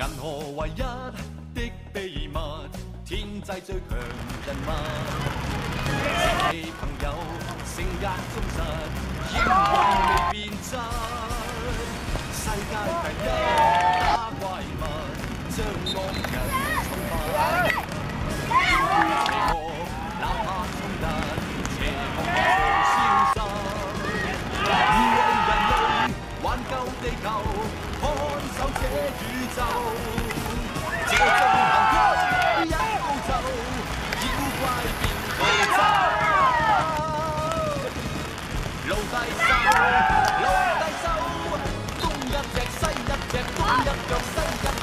银河唯一的秘密，天际最强人物。朋友，性格忠实，要爱未变真。世界第一打怪物，将恶人宠邪恶哪怕孤邪也不消失。要为人类挽救地球，看守。宇宙，这阵行军步怪老手，老弟手，东一只，西一只，东一脚西一。